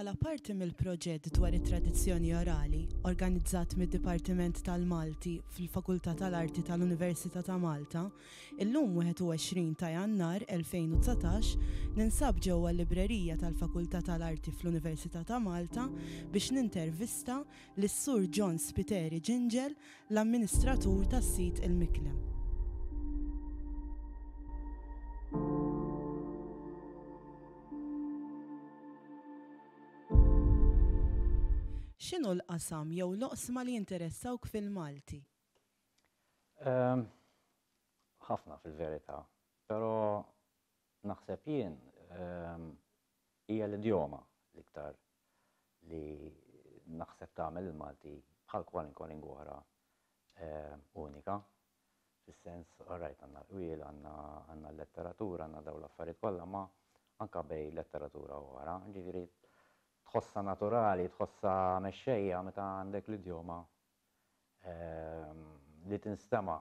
Bħala parti mill-proġett dwar it-tradizzjoni orali, organizzat mid-Dipartiment tal-Malti fil-Fakultà tal-Arti tal-Università ta' Malta, illum 21 ta' Jannar 2019 ninsab ġewwa l-Librerija tal-Fakultà tal-Arti fl-Università ta' Malta biex nintervista lis-Sur John Spiteri Ġinġel l-amministratur tas-sit il-miklem. X'inhu l-qasam jew l-oqsma li jinteressawk fil-Malti? Ħafna fil-verità, però naħseb jien Hija l-idjoma l-iktar li naħseb tagħmel il-Malti bħal kwalinkwa lingwa oħra unika, fis-sens, all right, għandna l-qwiel, għandna l-letteratura, għandna dawn l-affarijiet kollha, imma anke bejn letteratura u oħra, jiġifieri tħossha naturali, tħossha mexxejja meta għandek l-idjoma li tinstema'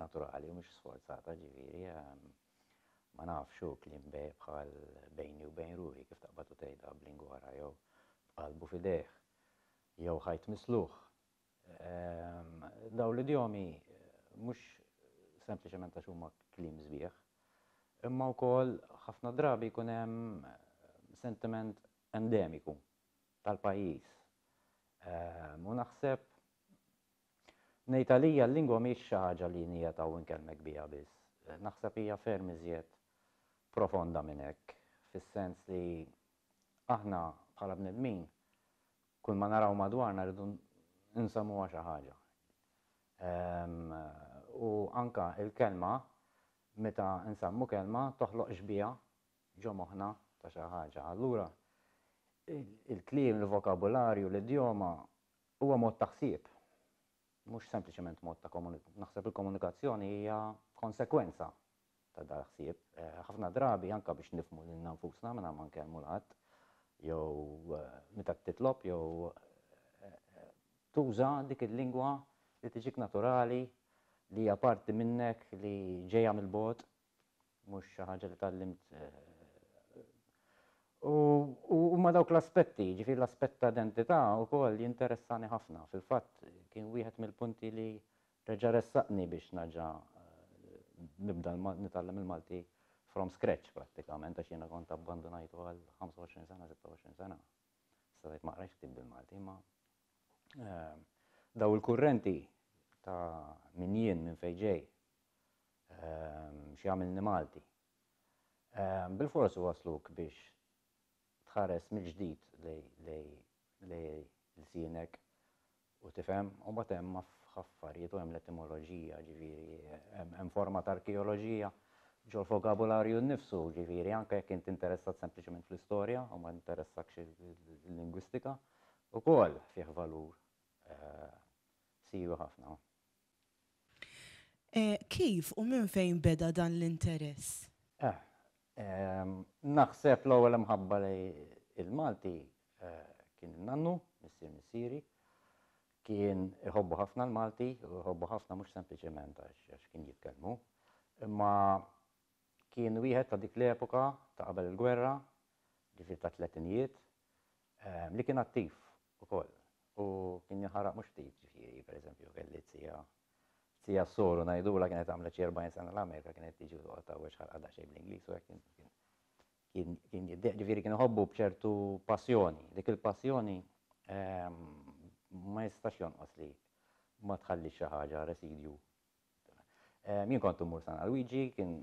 naturali u mhix sforzata, ġifieri, ma nafx, hu kliem bejgħ bħal bejni u bejn ruħi, kif taqbad u tgħidha b'lingwa oħra, jew b'qalb u f'idejh, jew ħajt mislugħ. Dawn l-idjomi mhux sempliċement għax huma kliem sbieħ, imma wkoll ħafna drabi jkun hemm sentiment endemiku tal-pajjiż u naħseb Ngħid għalija l-lingwa mhijiex xi ħaġa li niegħtha u nkellmek biha biss. Naħseb hija ferm iżjed profonda minn hekk, fis-sens li aħna bħala bnedmin kulma naraw madwarna rridu nsemmuha xi ħaġa. U anke l-kelma, meta nsemmu kelma, toħloq xbieha ġo moħħna ta' xi ħaġa. Allura il-kliem, il-vokabularju, l-idjoma Huwa mod ta' ħsieb, mhux sempliċement mod ta' komunikazzjoni. Naħseb il-komunikazzjoni hija konsegwenza ta' dal-ħsieb. Ħafna drabi, anke biex nifhmu lilna nfusna mingħajr ma nkellmu 'l ħadd, jew meta titlob jew tuża dik il-lingwa li tiġik naturali, li hija parti minnek, li ġejja mill-bogħod, mhux xi ħaġa li tgħallimt u huma dawk l-aspetti, jiġifieri l-aspett ta' identità wkoll jinteressani ħafna, fil-fatt kien wieħed mill-punti li reġa' ressaqni biex nerġa' nibda nitgħallem il-Malti from scratch prattikament għax jiena kont abbandunajtu għal 25 sena, 26 sena. Stajt ma qrajtx ktieb bil-Malti, imma eh, daw il-kurrenti ta' min jien minn fejn ġej X'jagħmilni Malti? Bilfors iwassluk biex tħares mill-ġdid lejn lsienek u tifhem. U mbagħad hemm affarijiet u hemm l-etimoloġija, jiġifieri hemm forma ta' arkeoloġija ġol-vokabularju nnifsu, jiġifieri anke jekk int interessat sempliċement fl-istorja u ma interessakx il-lingwistika, ukoll fih valur siewi ħafna. Kif u minn fejn beda dan l-interess? Naħseb l-ewwel imħabba lejn il-Malti kien in-nannu, missier missieri. Kien iħobbu ħafna l-Malti u jħobbu ħafna mhux sempliċement għax kien jitkellmu, imma kien wieħed ta' dik l-epoka ta' qabel il-gwerra, ġifieri tat-tlettinijiet, li kien attiv ukoll. U kien jaħaraq mhux ftit, ġifieri, per eżempju, kelli t-tija, t-tija s-soru ngħidulha, kienet għamlet xi erbgħin sena l-Amerika, kienet tiġi u toqgħod tgħawweġ ħarqha daqsxejn bl-Ingliż u hekk, kien, kien, kien jiddeq, ġifieri kien iħobbu b'ċertu passjoni. Dik il-passjoni ma jistax jonqos li ma tħallix xi ħaġa, residju, Jien kont immur San Alwiġi, kien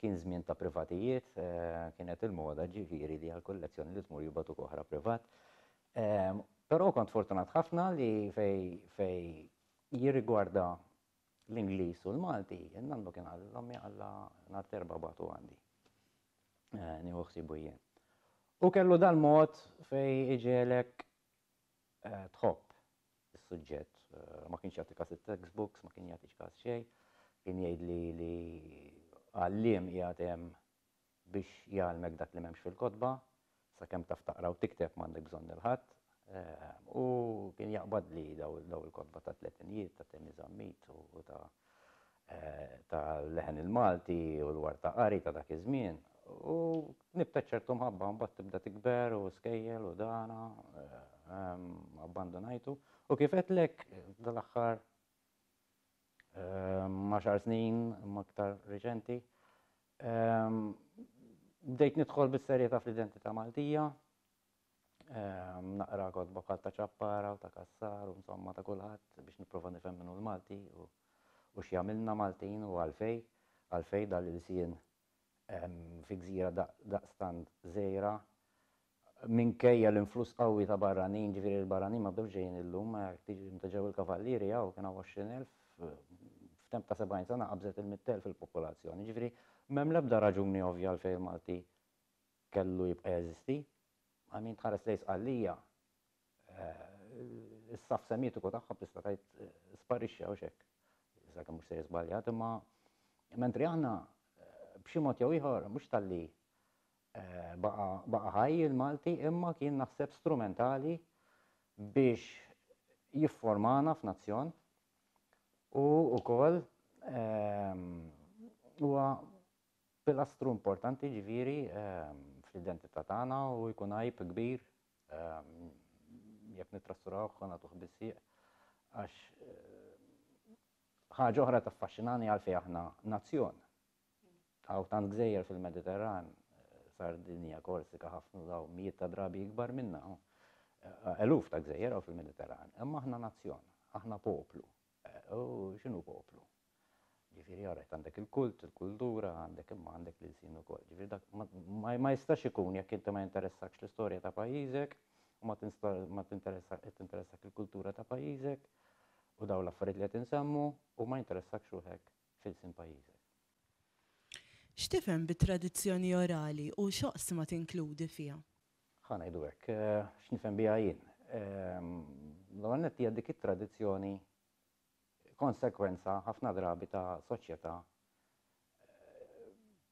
kien żmien ta' privatijiet, kienet il-moda ġifieri li għal kull lezzjoni li tmur jibgħatuk oħra privat. Però kont fortunat ħafna li fej fej jirrigwarda l-Ingliż u l-Malti, n-nannu kien qal l-ommi Alla nhar t'Erbgħa bagħtu għandi nieħu ħsiebu jien. Hu kellu dal-mod fej iġegħlek tħobb is-suġġett. Ma kienx jagħti każ it-textbooks, ma kien jagħtix każ xejn. Kien jgħidli li għalliem qiegħed hemm biex jgħallmek dak li m'hemmx fil-kotba, sakemm taf taqra u tikteb m'għandek bżonn lil ħadd. U kien jaqbadli dawn il-kotba ta' tletinijiet, ta' Temi Zammit u ta' tal-leħen il-Malti u l-ward ta' qari ta' dak iż-żmien u nibtet ċertu mħabba mbagħad tibda tikber u skejjel u dana abbandunajtu u kif għedtlek dal-aħħar ma' xar snin ma' aktar riċenti bdejt nidħol bis-serjetà fl-identità Maltija naqra kotba bħal ta' Ċappara u ta' Cassar u insomma ta' kulħadd biex nipprova nifhem min hu l-Malti u u x'jagħmilna Maltin u għalfejn għalfejn dan l-ilsien fi gżira daqstant żgħira minkejja l-influss qawwi ta' barranin, ġifieri l-barranin ma bdewx ġejjin illum, meta ġew il-Kavallieri hawn kien hawn 20,000, f'temp ta' 70 sena qabżet il-100,000 il-popolazzjoni, ġifieri m'hemm l-ebda raġuni ovvja għalfejn il-Malti Kellu jibqa' jeżisti. Għal min tħares lejn Sqallija, is-saff Semitiku tagħhom tista' tgħid sparixxa jew x'hekk, sakemm mhux sejjer żbaljat, imma mentri aħna b'xi mod jew ieħor mhux talli baqa' baqa' ħaj il-Malti imma kien naħseb strumentali biex jifformana f'nazzjon u wkoll huwa Pilastru importanti ġifieri fl-identità tagħna u jkun għajb kbir jekk nittrasturawh u nagħtuh bis-sieq għax ħaġa oħra taffaxxinani għalfejn aħna nazzjon. Hawn tant gżejjer fil-Mediterran, Sardinja, Korsika, ħafna dawn mijiet ta' drabi ikbar minna, eluf ta' gżejjer hawn fil-Mediterran, imma aħna nazzjon, aħna poplu. U x'inhu poplu? Ġifieri ara qed għandek il-kult, il-kultura, għandek imma għandek l-ilsien ukoll. Ġifieri dak ma ma jistax ikun jekk inti ma jinteressakx l-istorja ta' pajjiżek u ma ma tinteressa qed tinteressakk il-kultura ta' pajjiżek u dawn l-affarijiet li qed insemmu u ma jinteressakx ruħek f'ilsien pajjiżek. X'tifhem bi tradizzjoni orali u x'oqsma tinkludi fiha? ħa ngħidu hekk, x'nifhem biha jien. L-ewwel nett hija dik it-tradizzjoni konsegwenza ħafna drabi ta' soċjetà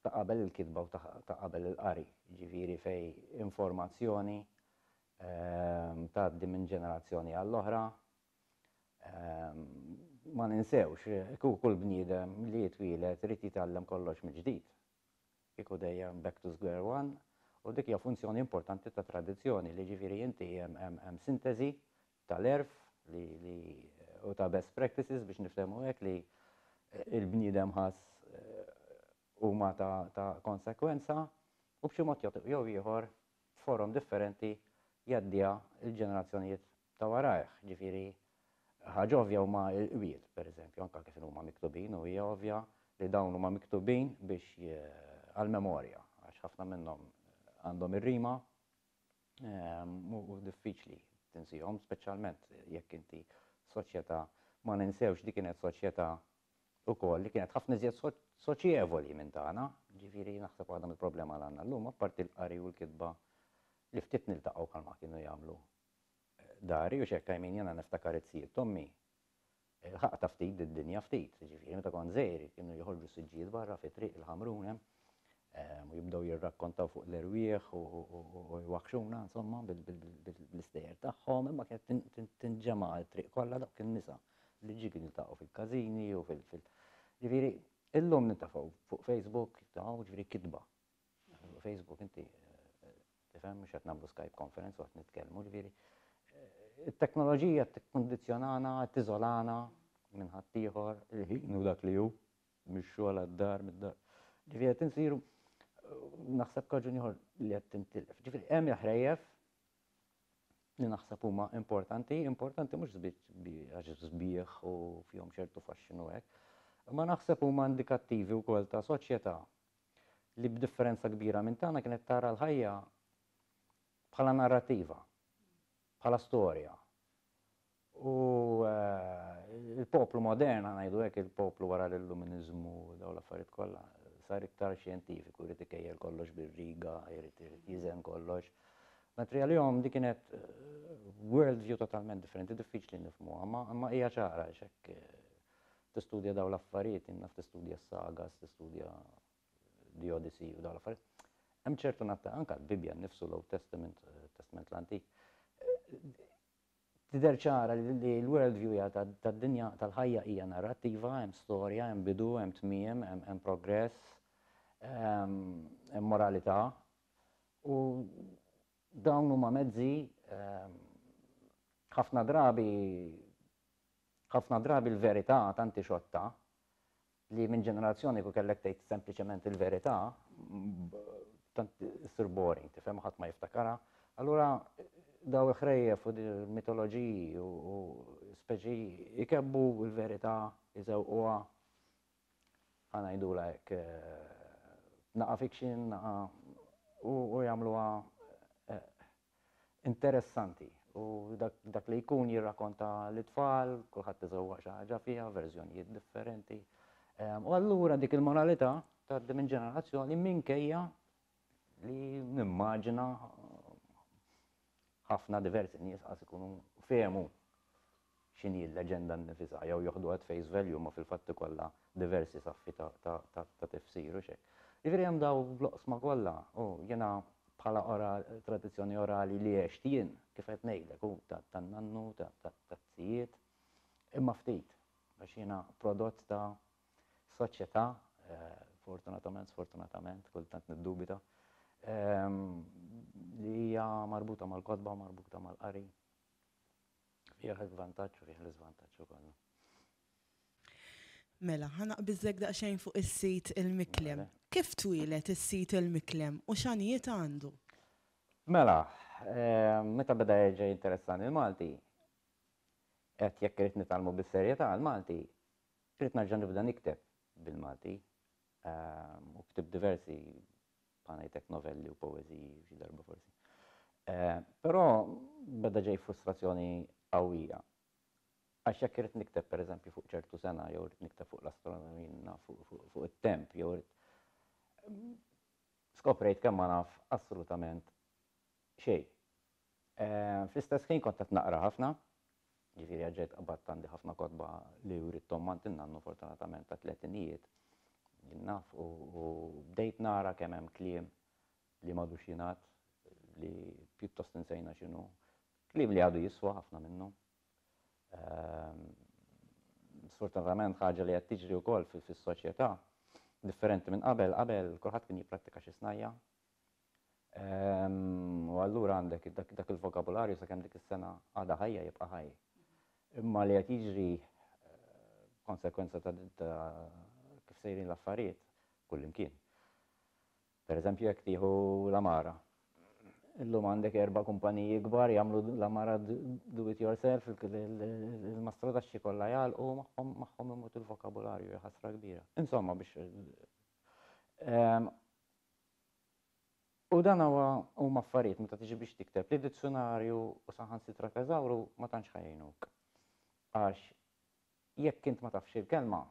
ta' qabel il-kitba u ta' qabel il-qari, jiġifieri fejn informazzjoni ehm, tgħaddi minn ġenerazzjoni għall-oħra. Ehm, ma ninsewx, kull bniedem li jitwielet irid jitgħallem kollox mill-ġdid. Kieku dejjem back to square one. U dik hija funzjoni importanti ta' tradizzjoni, li jiġifieri inti hemm sinteżi tal-għerf li u ta' best practices biex niftehmu hekk li l-bniedem ħass huma ta' konsegwenza u b'xi mod jew ieħor f'forom differenti jgħaddiha l-ġenerazzjonijiet ta' warajh, jiġifieri ħaġa ovvja huma l-qwiel, pereżempju, anke kif inhuma miktubin u hija ovvja li dawn huma miktubin biex għall-memorja għax ħafna minnhom għandhom ir-rima u diffiċli tinsihom, speċjalment jekk inti soċjetà ma ninsewx li kienet soċjetà wkoll li kienet ħafna iżjed soċjevoli minn tagħna, jiġifieri naħseb waħda mill-problema li għandna llum apparti l-qari u l-kitba li ftit niltaqgħu bħalma kienu jagħmlu dari u x'hekk I mean jiena niftakar it-tsil t'ommi ħaqtha ftit did-dinja ftit, jiġifieri meta kont żgħir kienu joħorġu siġġijiet barra fi Triq il-Ħamrun hemm u jibdew jirrakkontaw fuq l-erwieħ u jwaħħxuna insomma bl-istejjer tagħhom imma kienet tinġema' t-triq kollha dawk in-nisa li ġieli niltaqgħu fil-każini u fil Ġifieri illum nintafgħu fuq Facebook ġifieri kitba Facebook inti tifhem mhux qed nagħmlu Skype conference u qed nitkellmu, ġifieri it-teknoloġija tikkundizzjonana, tiżolana minn ħaddieħor, il-ħin u dak li hu, mix-xogħol għad-dar, mid-dar. Ġifieri qed insiru naħseb kaġun ieħor li qed tintilef. Ġifieri hemm il-ħrejjef li naħseb huma importanti, importanti mhux għax sbieħ u fihom ċertu faxxinu hekk, imma naħseb huma indikattivi wkoll ta' soċjetà li b'differenza kbira minn tagħna kienet tara l-ħajja bħala narrativa, bħala storja. U eh, il-poplu modern, ngħidu hekk il-poplu wara l-illuminiżmu daw l-affarijiet kollha, sar iktar xjentifiku, jrid ikejjel kollox bir-riga, jrid jiżen kollox. Mentri għal-jom di kienet eh, world view totalment differenti, diffiċli nifmu, ma hija ċara xek eh, Tistudja dawn l-affarijiet, jien naf tistudja s-sagas, tistudja The Odyssey u dawn l-affarijiet. Hemm ċertu natta, anke l-Bibbja nnifsu, l-Old Testament, Testament l-Antik, tidher ċara li l-world view hija tad-dinja tal-ħajja hija narrattiva, hemm storja, hemm bidu, hemm tmiem, hemm progress, hemm moralità. U dawn huma mezzi ħafna drabi Ħafna drabi l-verità tant hi xotta li minn ġenerazzjoni kieku kellek tgħid sempliċement il-verità, tant issir boring, tifhem, ħadd ma jiftakarha. Allura dawn il-ħrejjef u l-mitoloġiji u speċi jkebbu l-verità, iżewquha, Ħa ngħidulha hekk, naqa' fiction, naqa' u jagħmluha interessanti u dak li jkun jirrakonta lit-tfal, kulħadd iżewwaq xi ħaġa fiha, verżjonijiet differenti. U allura dik il-moralità tgħaddi minn ġenerazzjoni minkejja li nimmaġina ħafna diversi nies qas ikunu fehmu x'inhi l-leġenda nnifisha jew joħduha at face value ma fil-fatt ikollha diversi saffi ta' tifsir u xejn. Jiġifieri hemm daw l-oqsma kollha u jiena bħala tradizzjoni orali li għext jien kif qed ngħidlek hu tan-nannu, tat-tijiet, imma ftit għax jiena prodott ta' soċjetà, fortunatament, sfortunatament, kultant niddubita, li hija marbuta mal-kotba, marbuta mal-qari, fiha l-vantaġġ u fiha l-iżvantaġġ ukoll. Mela, ħanaqbiżlek daqsxejn fuq is-sit il-Miklem. Kif twieled is-sit il-Miklem u x'għanijiet għandu? Mela, meta beda jerġa' jinteressani l-Malti, qed jekk irid nitgħallmu bis-serjetà l-Malti, Irrid nerġa' nibda nikteb bil-Malti u ktibt diversi bħal ngħidlek novelli u poeżiji xi darba forsi. Però beda ġej frustrazzjoni qawwija. Għax jekk irrid nikteb pereżempju fuq ċertu sena jew irrid nikteb fuq l-astronomija fuq it-temp jew irrid skoprejt kemm ma naf assolutament xejn. Fl-istess ħin kont qed naqra ħafna, jiġifieri erġajt qabadt għandi ħafna kotba li writthom mant in-nannu fortunatament tat-tletinijiet, jien naf, u bdejt nara kemm hemm kliem li m'għadux jingħad, li pjuttost insejna x'inhu, kliem li għadu jiswa ħafna minnu. Sfortunatament ħaġa li qed tiġri wkoll fis-soċjetà, differenti minn qabel, qabel kulħadd kien jipprattika xi snajja', U allura għandek dak il-vokabularju sakemm dik is-sena għadha ħajja jibqa' ħaj. Imma li qed jiġri eh, konsekwenza ta' kif sejrin l-affarijiet kullimkien. Per eżempju, jekk tieħu l-amara. Illum għandek erba' kumpaniji kbar jagħmlu l-amara do it yourself, il-mastrodaxxi kollha jgħalqu magħhom imut il-vokabularju ħasra kbira. Insomma biex eh, U dan huwa huma affarijiet meta tiġi biex tikteb li dizzjunarju u saħansitra teżawru ma tantx ħa jgħinuk. Għax jekk int ma tafx il-kelma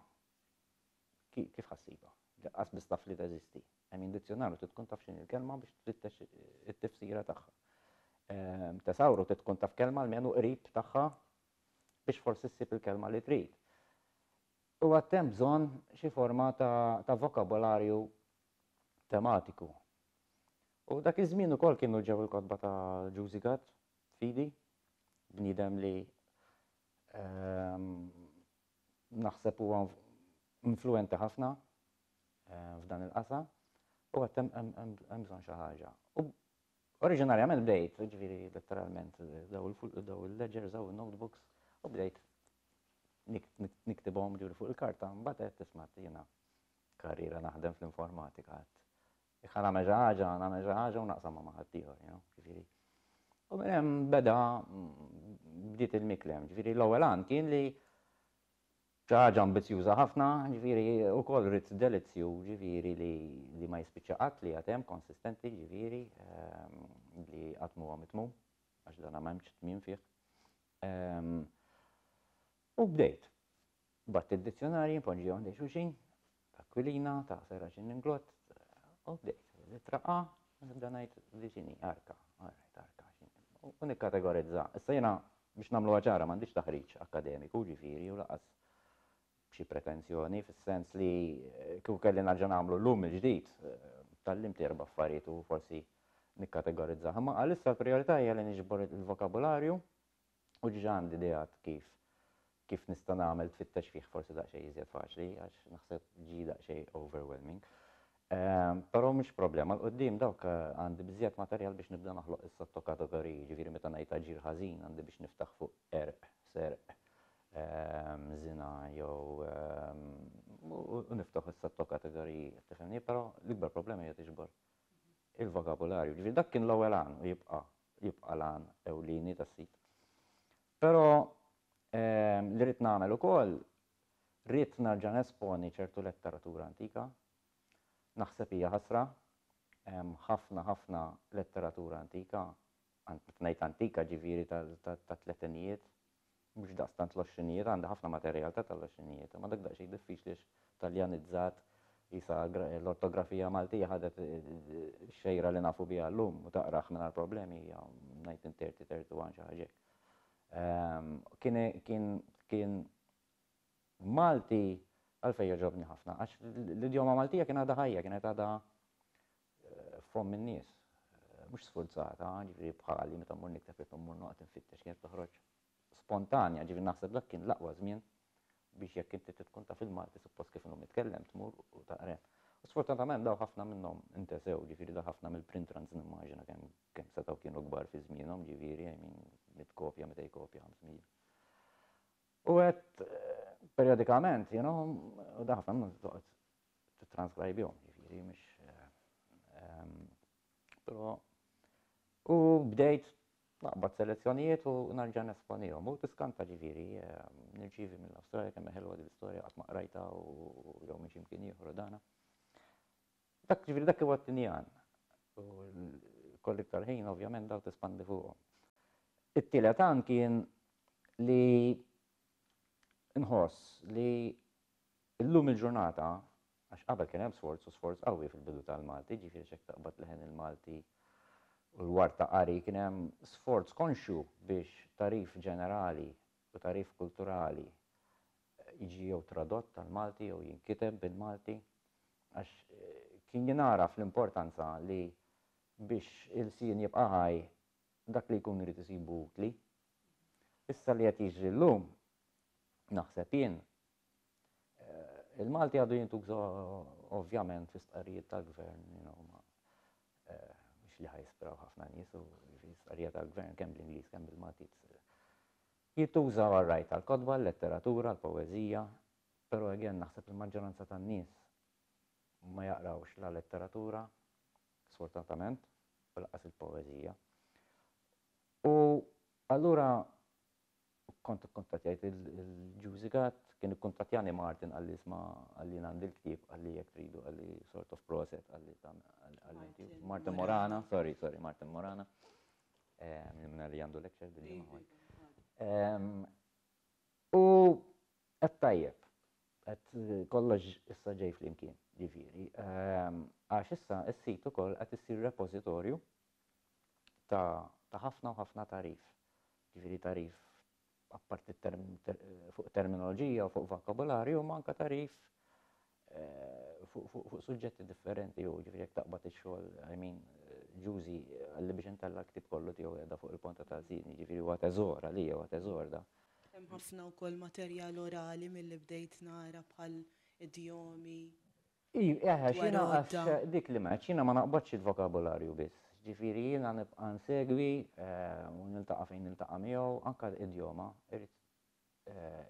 kif ħa ssibha? Laqqas biss taf li teżisti. I mean dizzjunarju trid tkun taf x'inhi l-kelma biex tfittex it-tifsira tagħha. Teżawru trid tkun taf kelma almenu qrib tagħha biex forsi ssib il-kelma li trid. U għad hemm bżonn xi forma ta' vokabolarju tematiku. U f'dak iż-żmien ukoll kienu ġew il-kotba ta' Ġużigat, fidi, bniedem li naħseb huwa influenti ħafna f'dan il-qasam u għedt hemm bżonn xi ħaġa. U oriġinarjament bdejt, ġifieri letteralment daw il-ledgers daw il-notebooks u bdejt niktibhom ġifieri fuq il-karta, mbagħad qed tisma' jiena f'karriera naħdem fl-informatika għad. Jekk ħa nagħmel xi ħaġa, ħa nagħmel xi ħaġa u naqsamha ma' ħaddieħor, you know, ġifieri. U minn hemm beda bdiet il-miklem, ġifieri l-ewwel għan kien li xi ħaġa ambizzjuża ħafna, ġifieri wkoll rid delizzju, ġifieri li ma jispiċċa qatt li għad hemm konsistenti, ġifieri ehm, li qatt mhuwa mitmum, għax dan ma hemmx tmiem fih. Ehm, u bdejt. B'għadd id-dizzjonarji npoġġihom ħdejn xulxin, t'Akwilina, ta' Sarraġin Inglott, u bdejt. Littra A, nibda ngħid di x'inhi, arka, all right, arka, u nikkategorizza. Issa jiena biex nagħmluha ċara m'għandix taħriġ akkademiku, ġifieri, u lanqas b'xi pretensjoni, fis-sens li kieku kelli nerġa' nagħmlu llum mill-ġdid, tgħallimt erba' affarijiet u forsi nikkategorizzahom. Imma għalissa l-prijorità hija li niġbor il-vokabularju U diġà għandi ideat kif kif nista' nagħmel tfittex fih forsi daqsxejn iżjed faċli għax naħseb ġie daqsxejn overwhelming. Però mhix problema, 'l quddiem dawk għandi biżżejjed materjal biex nibda noħloq is-sottokategoriji, jiġifieri meta ngħid aġir ħażin għandi biex niftaħ fuq qerq, serq, żina jew u niftaħ is-sottokategoriji, tifhimni? Però l-ikbar problema hija tiġbor il-vokabularju. Jiġifieri dak kien l-ewwel għan u jibqa' jibqa' l-għan ewlieni tas-sit. Però li rrid nagħmel ukoll, rrid nerġa' nesponi ċertu letteratura antika. Naħseb hija ħasra, hemm ħafna ħafna letteratura antika, ngħid antika ġifieri tat-tletinijiet, mhux daqstant l-għoxrinijiet, għandha ħafna materjaltà tal-għoxrinijiet, imma dak daqsxejn diffiċli għax taljanizzat, qisha l-ortografija Maltija ħadet ix-xejra li nafu biha llum u taqrah mingħajr problemi hija 1930-31 xi ħaġa hekk. Ehm, kien kien kien Malti għalfejn jogħġobni ħafna għax l-idjoma Maltija kien għadha ħajja, kienet għadha f'fomm in-nies. Mhux sfurzata, jiġifieri bħali meta mmur nikteb ittra mmur noqgħod infittex kienet toħroġ spontanja, jiġifieri naħseb dak kien l-aqwa żmien biex jekk inti trid tkun taf il-Malti suppost kif inhu mitkellem tmur u taqrah. U sfortunatament dawn ħafna minnhom intesew, jiġifieri dawn ħafna mill-print runs nimmaġina kemm kemm setgħu kienu kbar fi żmienhom, jiġifieri I mean mitt kopja, mitej kopja, ħams mija. U għedt perjodikament, you know, u dawn ħafna minnhom toqgħod Tittranskrajbihom, jiġifieri mhux però u bdejt naqbad selezzjonijiet u narġa' nesponihom. U tiskanta ġifieri nirċievi mill-Awstralja kemm ħelwa din l-istorja qatt ma qrajtha u jew minn xi mkien ieħor u dana. Dak ġifieri dak huwa t-tieni għan. U koll iktar ħin ovvjament daw tespandi fuqhom. It-tielet għan kien li nħoss li Illum il-ġurnata, għax qabel kien hemm sforz u sforz qawwi fil-bidu tal-Malti, ġifieri x'hekk taqbad l-leħen il-Malti u l-ward ta' qari, kien hemm sforz konxju biex tagħrif ġenerali u tagħrif kulturali jiġi jew tradott għall-Malti jew jinkiteb bil-Malti, għax kien jingħaraf l-importanza li biex ilsien jibqa' ħaj dak li jkun irid isibu utli. Issa li qed jiġri llum, naħseb jien, Il-Malti għadu jintuża ovvjament fi stqarrijiet tal-gvern, eh, biex li ħajspraw ħafna nies u fi stqarrija tal-gvern kemm bl-Ingliż kemm bil-Malti jittuża għal-rajt tal-kotba, l-letteratura, l-poezija, pero għen naħseb il-maġġoranza tan-nies ma jaqrawx la letteratura, sfortunatament, u laqas il-poezija. U allura Kont ikkuntattjajt il-Juicy Gatt, kien ikkuntattjani Martin qalli isma' qalli jien għandi l-ktieb qalli jekk tridu qalli sort of proset qalli qalli Martin Morana, sorry, sorry, Martin Morana. Minna li għandu lecture bil-ġimgħa. U qed tajjeb, qed kollox issa ġej flimkien, ġifieri. Għax issa s-sit ukoll qed isir repożitorju ta' ta' ħafna u ħafna tagħrif. Ġifieri tagħrif apparti t-term ter fuq terminoloġija u fuq vokabularju imma anke tagħrif fuq fuq fuq suġġetti differenti u ġifieri jekk taqbad ix-xogħol I mean ġużi li biex intella' l-ktieb kollu tiegħu qiegħda fuq il-ponta ta' lsieni, ġifieri huwa teżor għalija huwa teżor da. Hemm ħafna wkoll materjal orali milli bdejt nara bħal idjomi, Iv, eħe, għax jiena għax dik li mgħidt, jiena ma naqbadx il-vokabularju biss. Ġifieri jiena nibqa' nsegwi u niltaqa' fejn niltaqa' miegħu, anke l-idjoma irrid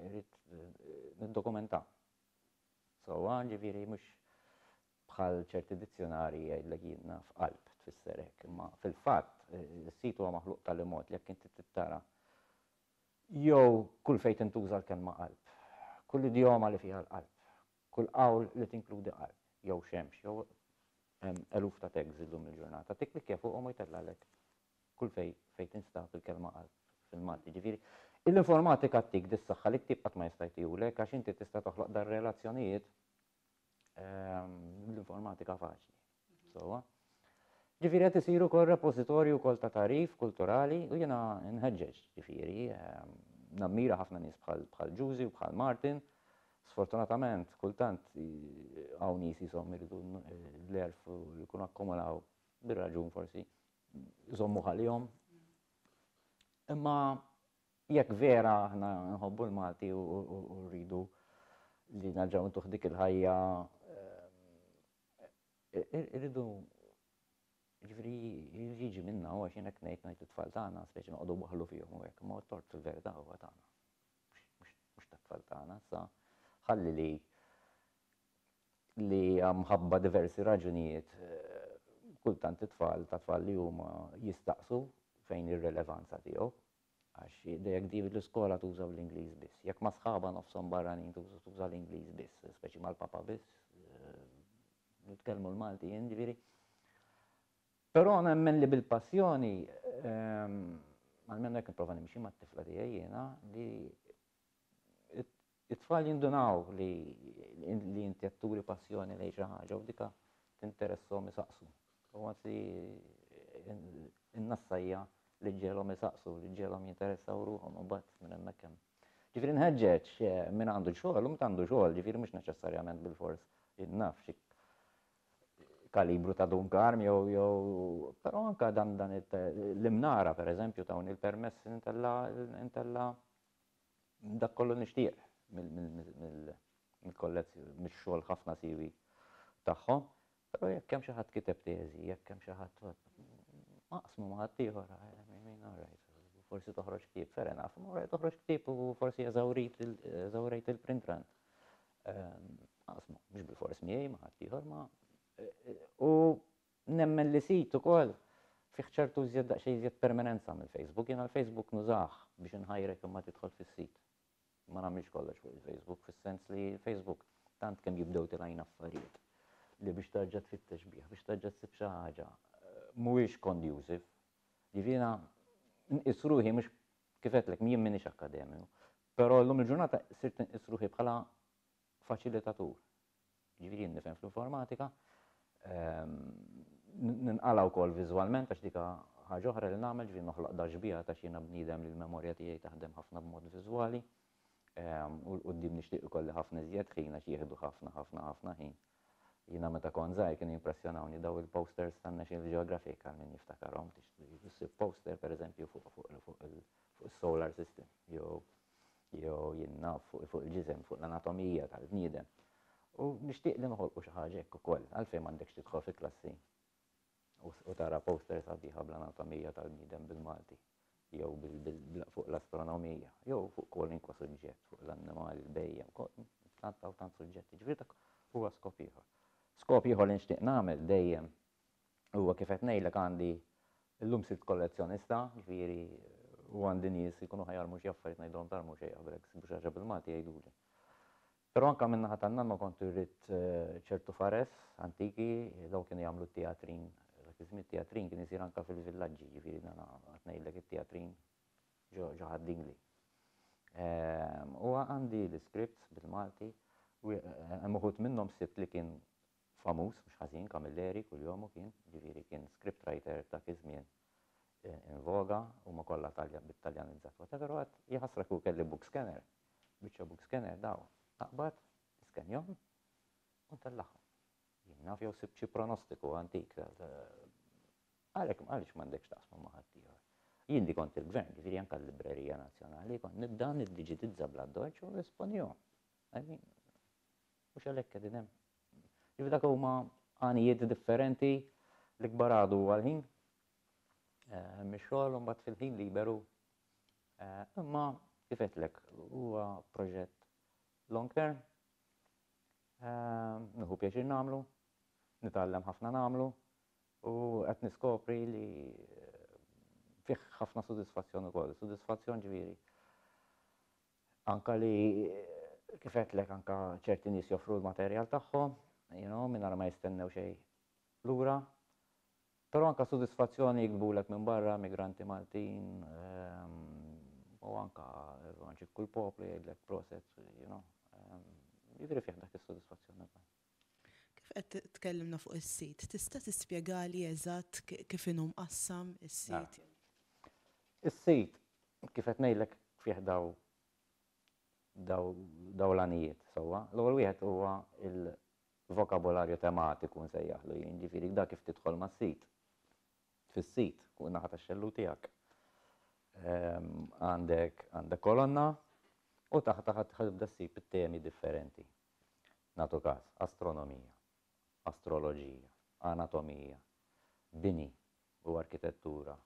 irrid niddokumentha sewwa, ġifieri mhux bħal ċerti dizzjunarji jgħidlek jien naf qalb tfisser hekk, imma fil-fatt is-sit huwa maħluq tali mod li jekk inti trid tara jew kull fejn tintuża l-kelma qalb, kull idjoma li fiha l-qalb, Kull qawl li tinkludi qalb, jew xemx, jew hemm eluf ta' tags illum il-ġurnata, tikklikkja fuqhom u jtellgħalek kull fejn fejn tinstab il-kelma qalb fil-Malti. Ġifieri, l-informatika ttik dis-saħħa li ktieb qatt ma jista' jtihulek għax inti tista' toħloq dar-relazzjonijiet bl-informatika faċli. Sewwa. Ġifieri qed isir ukoll repożitorju wkoll ta' tagħrif kulturali u jiena nħeġġeġ ġifieri nammira ħafna nies bħal Ġużi u bħal Martin. Sfortunatament kultant hawn nies jisom iridu l-erf u jkunu akkumulaw bir-raġun forsi jżommu ħalihom. Imma jekk vera aħna nħobbu l-Malti u rridu li naġaw ntuħ dik il-ħajja Irridu ġifri jiġi minna u għaxin hekk ngħid ngħid it-tfal tagħna, speċi noqogħdu waħlu fihom u hekk, ma tort fil-verità huwa tagħna. Mhux tat-tfal tagħna, sa ħalli li li mħabba diversi raġunijiet eh, kultant it-tfal ta' tfal li huma jistaqsu fejn ir-relevanza tiegħu Għax jibda jekk tieħu l-iskola tuża bl-Ingliż biss. Jekk ma' sħabha nofshom barranin tuża tuża l-Ingliż biss, speċi mal-papa biss, nitkellmu l-Malti jien ġifieri. Però nemmen li bil-passjoni, almenu hekk nipprova nimxi mat-tifla tiegħi jiena, li It-tfal jindunaw li li inti qed turi passjoni lejn xi ħaġa u dika tinteressahom isaqsu. U anzi in-nassa hija li ġġegħelhom isaqsu, li ġġegħelhom jinteressaw ruħhom imbagħad minn hemmhekk hemm. Ġifieri nħeġġeġ min għandu xogħol u min għandu xogħol, ġifieri mhux neċessarjament bilfors jien naf xi kalibru ta' Dun Karm jew jew però anke dan dan l-imnara pereżempju tawni l-permess intella intella Dak kollu nixtieq mill-kollezzjoni, mix-xogħol ħafna siewi tagħhom. Però jekk hemm xi ħadd kiteb teżi, jekk hemm xi ħadd, aqsmu ma' ħaddieħor, alright, forsi toħroġ ktieb, fair enough, imma wara li toħroġ ktieb u forsi eżawrejt il-print run, aqsmu, mhux bilfors miegħi ma' ħaddieħor, ma' u Nemmen li sit ukoll fih ċertu iżjed daqsxejn iżjed permanenza mill-Facebook. Jiena l-Facebook nużah biex inħajrek imma tidħol fis-sit. Ma nagħmilx kollox fuq il-Facebook fis-sens li l-Facebook tant kemm jibdew tilgħin affarijiet li biex terġa' tfittex bih, biex terġa' ssib xi ħaġa mhuwiex conducive. Jiġifieri jiena nqis ruħi mhux kif għedtlek jien m'iniex akkademiku, però llum il-ġurnata sirt inqis ruħi bħala faċilitatur. Jiġifieri jien nifhem fl-informatika, ninqala' wkoll viżwalment għax dik ħaġa oħra li nagħmel, ġifieri noħloq daxxbija għax jiena bniedem li l-memorja tiegħi taħdem ħafna b'mod viżwali u l-quddiem nixtieq ikolli ħafna iżjed ħin għax jieħdu ħafna ħafna ħafna ħin. Jiena meta kont żgħir kienu jimpressjonawni daw il-posters tan-National Geographic għal min jiftakarhom, issib poster pereżempju fuq is-solar system jew jew jien naf fuq il-ġisem, fuq l-anatomija tal-bniedem. U nixtieq li noħolqu xi ħaġa hekk ukoll. Għalfejn m'għandekx tidħol fi klassi u tara poster sabiħa bl-anatomija tal-bniedem bil-Malti, jew fuq l-astronomija, jew fuq kwalunkwe suġġett, fuq l-annimali, l-bhejjem, tant hawn tant suġġetti. Ġifieri dak huwa skop ieħor. Skop ieħor li nixtieq nagħmel dejjem Huwa kif qed ngħidlek għandi llum sirt kollezzjonista, jiġifieri u għandi nies li jkunu ħajarmu xi affarijiet ngħidilhom tarmu xejqa b'hekk, sibu xi ħaġa bil-Malti jgħiduli. Però anke min-naħa tan-nannu kont irrid ċertu fares antiki, dawn kienu jagħmlu t-tijatrin, dak iż-żmien it-tijatrin kien isir anke fil-villaġġi, jiġifieri dan qed ngħidlek it-tijatrin ġo Ħad-Dingli. U għandi l-iskripts bil-Malti, hemm uħud minnhom sibt li kien famuż mhux ħażin, Camilleri, Kuljomu kien, jiġifieri kien script writer f'dak iż-żmien in voga, huma kollha Taljan bit-Taljanizzat whatever u għad, jaħasra kieku kelli book scanner, biċċa book scanner daw, taqbad, tiskenjahom u ntellagħhom. Jien naf jew sibt xi pronostiku antik Għalhekk għaliex m'għandekx taqsmu ma' ħaddieħor? Jien li kont il-gvern, jiġifieri anke l-librerija nazzjonali, kont nibda niddiġitizza bl-addoċċ u nesponihom. I mean, Mhux għalhekk qegħdin hemm. Jiġifieri dak huma għanijiet differenti, l-ikbar għadu huwa l-ħin mix-xogħol u mbagħad fil-ħin liberu. Imma kif għedtlek huwa proġett long term, nieħu pjaċir nagħmlu, nitgħallem ħafna nagħmlu u qed niskopri li fih ħafna sodisfazzjon ukoll, sodisfazzjon ġifieri. Anke li, kif għedtlek, anke ċerti nies joffru l-materjal tagħhom, you know, mingħajr ma jistennew xejn lura. Però anke sodisfazzjoni jiktbulek minn barra, migranti Maltin, u anke anġi kull poplu jgħidlek proset, you know. Jiġri fih dak is-sodisfazzjoni wkoll. Kif qed tkellimna fuq is-sit, tista' tispjegali eżatt kif inhu mqassam is-sit? Is-sit, kif qed ngħidlek, fih dawn dawn l-għanijiet sewwa. L-ewwel wieħed huwa l-vokabolarju tematiku nsejjaħlu jien, jiġifieri dak kif tidħol mas-sit, fis-sit, fuq in-naħa tax-xellug tiegħek. Għandek kolonna u taħtha ħa tibda ssib it-temi differenti. nagħtu każ, astronomija, astroloġija, anatomija, bini u arkitettura,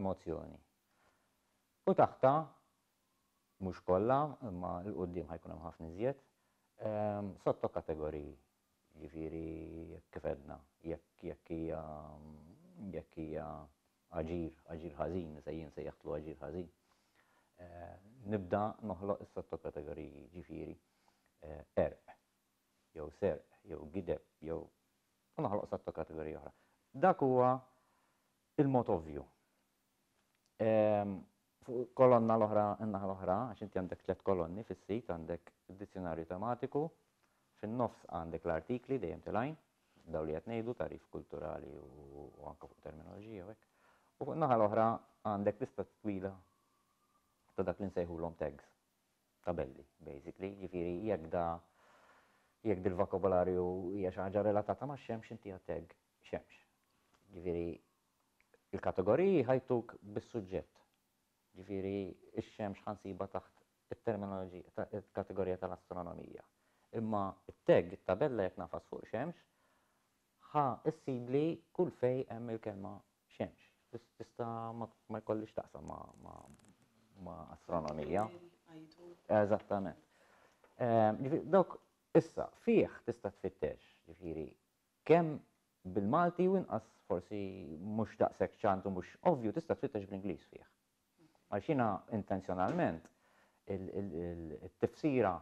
emozzjoni. U taħtha, mhux kollha, imma 'l quddiem ħa jkun hemm ħafna iżjed, sottokategoriji. Jiġifieri, kif għedna, jekk hija, jekk hija aġir, aġir ħażin, li se jien sejjaħtlu aġir ħażin, nibda noħloq is-sottokategoriji, jiġifieri, qerq, jew serq, jew gideb, jew, u noħloq sottokategoriji oħra. Dak huwa l-mod ovvju. Fuq kolonna l-oħra, in-naħa l-oħra, għax inti għandek tliet kolonni fis-sit, għandek id-dizzjunarju tematiku, fin-nofs għandek l-artikli dejjem tilgħin, dawn li qed ngħidu, tagħrif kulturali u anke fuq terminoloġija u hekk, u fuq in-naħa l-oħra għandek lista twila ta' dak li nsejħulhom tags, tabelli, basically, jiġifieri jekk da jekk dil-vokabolarju hija xi ħaġa relatata max-xemx intiha tag xemx. Jiġifieri Il-kategoriji jħajtuk bis-suġġett. Ġifieri, ix-xemx ħa nsibha taħt it-terminoloġija, il-kategorija tal-astronomija. Imma t-tag, it-tabella jekk ngħafas fuq xemx, ħa ssibli kull fejn hemm il-kelma xemx. Tista' ma jkollhiex x'taqsam ma' astronomija. Eżattament. Ġifieri, dawk issa fih tista' tfittex, ġifieri, kemm bil-Malti u inqas, forsi mhux daqshekk ċant u mhux ovvju, tista' tfittex bl-Ingliż fih. Għaliex jiena intenzjonalment it-tifsira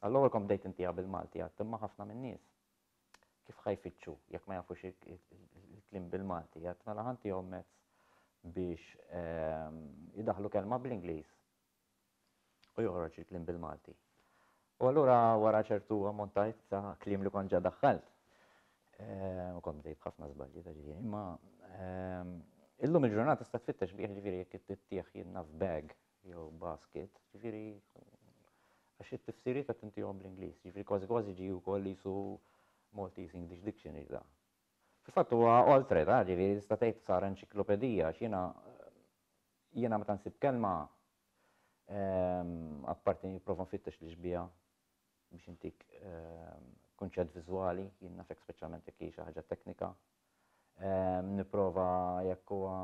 tal-lower kont bdejt intiha bil-Malti għad, imma ħafna min-nies kif ħa jfittxu jekk ma jafux il-kliem bil-Malti għad, mela ħa ntihom mezz biex idaħħlu kelma bl-Ingliż u joħroġ il-kliem bil-Malti. U allura wara ċertu ammont ta' ta' kliem li kont ġa daħħalt, u kont bdejt b'ħafna żbalji ta' ġifieri, imma illum il-ġurnata tista' tfittex bih ġifieri jekk ittieħ jien naf bag jew basket, ġifieri għax it-tifsiriet qed intihom bl-Ingliż, ġifieri kważi kważi ġi wkoll qisu Maltese English Dictionary da. Fil-fatt huwa oltre da, ġifieri tista' tgħid sar enċiklopedija għax jiena Jiena meta nsib kelma, apparti nipprova nfittex l-ixbieha biex intik kunċett viżwali, jien nafek speċjalment jekk hi xi ħaġa teknika, nipprova jekk huwa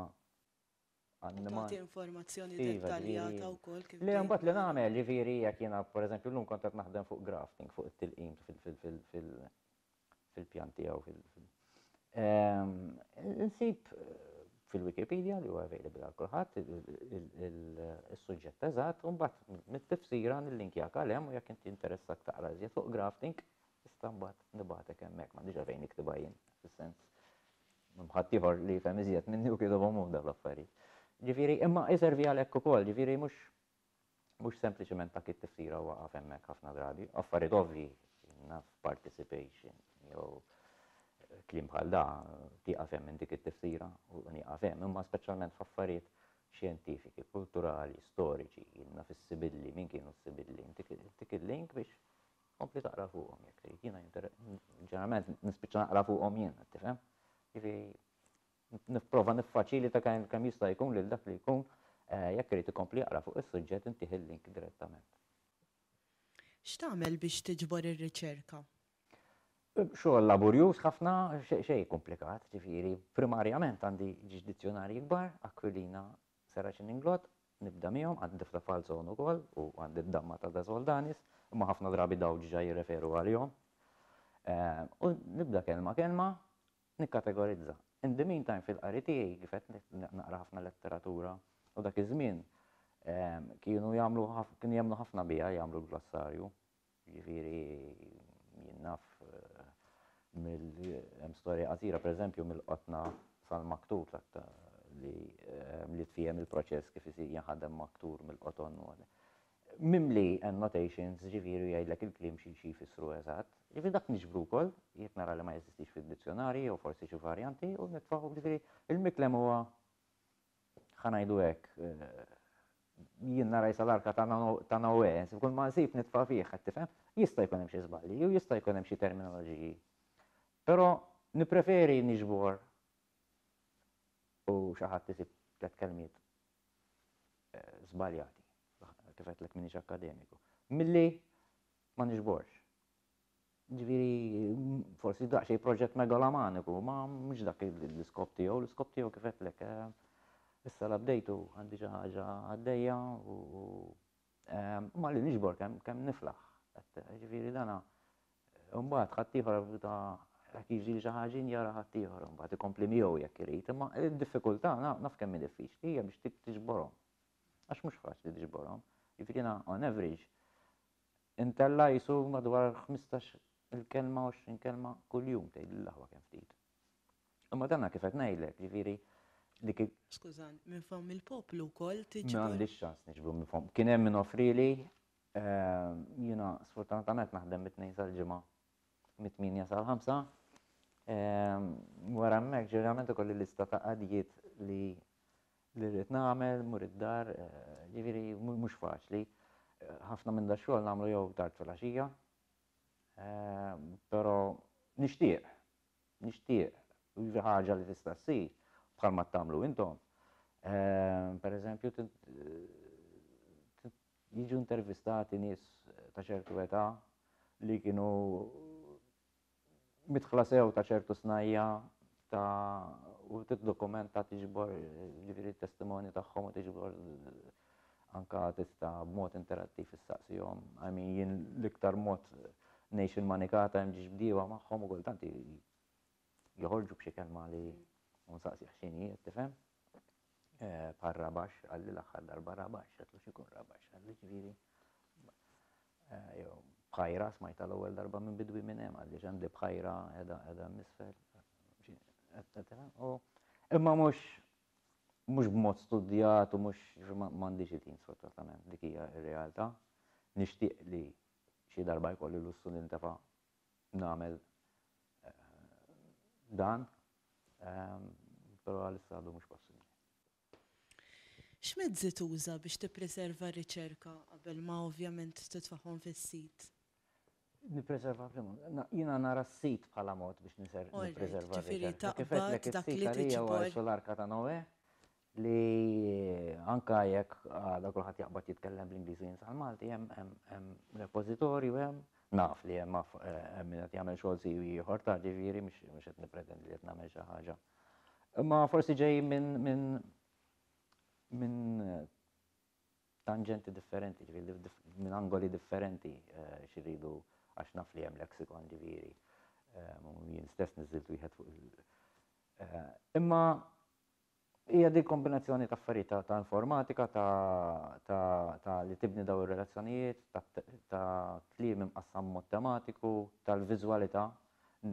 annimal. Tagħti informazzjoni dettaljata wkoll kif. Le mbagħad li nagħmel, jiġifieri jekk jiena pereżempju llum kont qed naħdem fuq grafting, fuq it-tilqim fil, fil-pjan tiegħu fil ehm, Insib eh, fil-Wikipedia li huwa available għal kulħadd is-suġġett eżatt u mbagħad mit-tifsira nil-linkjak għal hemm u jekk inti interessak taqra iżjed fuq grafting tista' mbagħad nibgħatek hemmhekk ma diġà fejn iktibha jien fis-sens mħadd ieħor li jfhem iżjed minni u kidobhom hum dawn l-affarijiet. Ġifieri imma iservi għalhekk ukoll, ġifieri mhux mhux sempliċement dak it-tifsira u waqaf hemmhekk ħafna drabi. Affarijiet ovvji, naf participation jew kliem bħal da tieqaf hemm minn dik it-tifsira u nieqaf hemm, imma speċjalment f'affarijiet xjentifiki, kulturali, storiċi, naf is-sibilli, min kienu s-sibilli, dik il-link biex kompli taqra fuqhom jekk trid. Jiena ġeneralment nispiċċa naqra fuqhom jien, tifhem? Jiġifieri nipprova niffaċilita kemm jista' jkun lil dak li jkun jekk irid ikompli jaqra fuq is-suġġett intih il-link direttament. X'tagħmel biex tiġbor ir-riċerka? Xogħol laburjuż ħafna, xejn kumplikat, ġifieri primarjament għandi ġiex dizzjunarji kbar, Aquilina, Saracen Inglot, nibda miegħhom, għandi Difla Falzon ukoll u għandi d-damma ta' Da Soldanis, imma ħafna drabi dawl ġa jirreferu għalihom. U nibda kelma kelma, Nikkategorizza. In the meantime fil-qari tiegħi kif għedt naqra ħafna letteratura u dak iż-żmien kienu jagħmlu kienu jemmnu ħafna biha jagħmlu l-glossarju. Jiġifieri jien naf mill hemm storja qasira pereżempju mill-qotna sal-maktur li tfiehem il-proċess kif isir jinħadem maktur mill-qoton u mimli annotations, jiġifieri jgħidlek il-kliem xi xi jfissru eżatt. Jiġifieri dak niġbru wkoll, jekk nara li ma jeżistix fid-dizzjonarji jew forsi xi varjanti u nitfgħu, jiġifieri il-miklem huwa ħa ngħidu hekk jien nara jisa l-arka ta' Noe, kull ma nsib nitfa' fih, qed tifhem? Jista' jkun hemm xi żbalji u jista' jkun hemm xi terminoloġiji. Però nippreferi niġbor u xi ħadd isib tliet kelmiet żbaljati, kif għedtlek m'iniex akkademiku, milli ma niġborx. Ġifieri forsi daqsxejn proġett megalomaniku, ma mhux dak l-iskop tiegħu, l-iskop tiegħu kif għedtlek issa l-update hu għandi xi ħaġa għaddejja u Malli niġbor kemm niflaħ. Ġifieri dan imbagħad ħaddieħor ta' jekk jiġri xi ħaġa jien jara ħaddieħor imbagħad ikompli miegħu jekk irid. Imma d-diffikultà naf kemm hi diffiċli hija biex tiġborhom. Għax mhux faċli tiġborhom. Ġifieri jiena on average intella' qisu madwar 15 il-kelma, 20 kelma kuljum tgħidli l-aħwa kemm ftit. Imma danna kif qed ngħidlek, ġifieri dik il- Skużani, minn fomm il-poplu wkoll tiġbor? M'għandix ċans niġbru minn fomm. Kien hemm min offrieli, jiena sfortunatament naħdem mit-Tnejn sal-Ġimgħa mit-tmienja sal-ħamsa. Wara hemmhekk ġeneralment ikolli lista ta' qadijiet li li rrid nagħmel, mur id-dar, ġifieri mhux faċli. Ħafna minn dax-xogħol nagħmlu jew tard filgħaxija, Però nixtieq, nixtieq, jiġifieri ħaġa li tista' ssir bħalma tagħmlu intom, pereżempju jiġu intervistati nies ta' ċertu età li kienu midħla sew ta' ċertu snajja' ta' u tiddokumenta tiġbor ġifieri t-testimonju tagħhom u tiġbor anka tista' b'mod interattiv issaqsihom. I mean jien l-iktar mod ngħix il-manikata hemm ġiex bdiewa magħhom u kultant joħorġu b'xi kelma li u nsaqsih x'inhi, qed tifhem? bħal Rabax, qalli l-aħħar darba Rabax, għetlu xikun Rabax, qalli ġviri. Bħajra, smajta l-ewwel darba minn bidwi minn hemm, għalli ġandi bħajra edha edha misfel. Imma mhux mhux b'mod studjat u mhux m'għandix il-ħin sfortunatament dik hija r-realtà. Nixtieq li xi darba jkolli lussu nintefa' nagħmel dan, però għalissa għadu mhux possibbli. X'mezzi tuża biex tippreserva r-riċerka qabel ma ovvjament titfagħhom fis-sit? Nippreserva b'liema mod? Jiena nara s-sit bħala mod biex nippreserva r-riċerka. Kif għedtlek is-sit għalija huwa isu l-Arka ta' Noè, li anka jekk għada kulħadd jaqbad jitkellem bl-Ingliż u jinsa l-Malti hemm repożitorju hemm naf li hemm hemm min qed jagħmel xogħol siwi ieħor ta' ġifieri mhux qed nippretendi li qed nagħmel xi ħaġa. Imma forsi ġej minn minn minn tanġenti differenti, ġifieri minn angoli differenti xiridu għax naf li hemm leksikon ġifieri. Jien stess niżilt wieħed fuq il- Imma Hija dik kombinazzjoni ta' affarijiet ta' informatika, ta' li tibni dawn ir-relazzjonijiet, ta' kliem imqassam b'mod tematiku, tal-viżwalità,